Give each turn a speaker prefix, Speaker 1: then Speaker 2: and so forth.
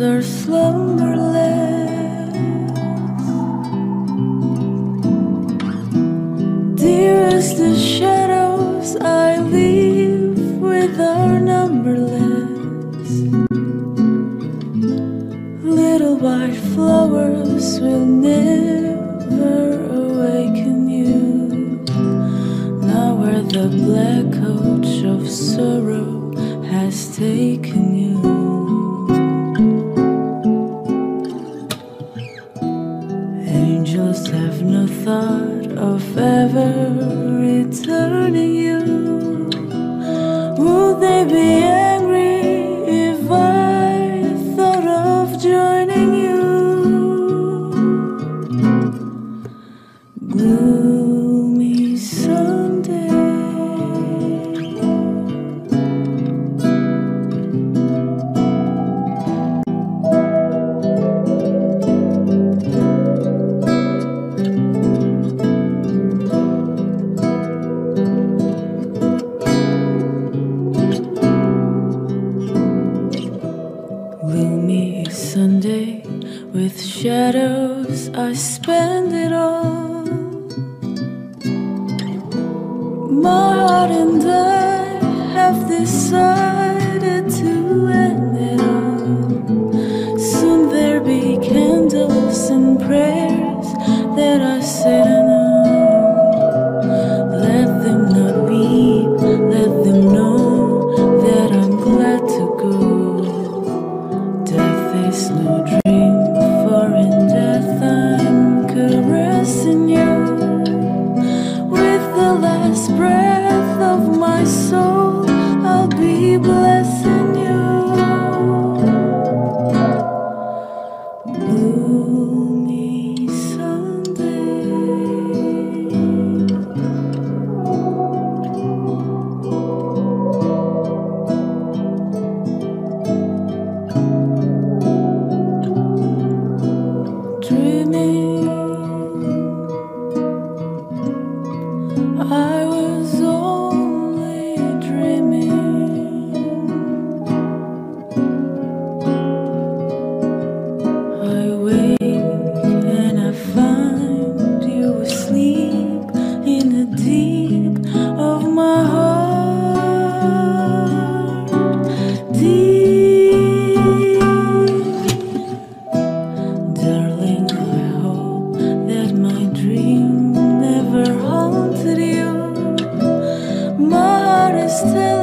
Speaker 1: are slumberless. Dearest, the shadows I leave with are numberless. Little white flowers will never awaken you. Now where the black coach of sorrow has taken you. Have no thought of ever returning with shadows, I spend it all. My heart and I have decided to end it all. Soon there be candles and prayers that I said hardest still.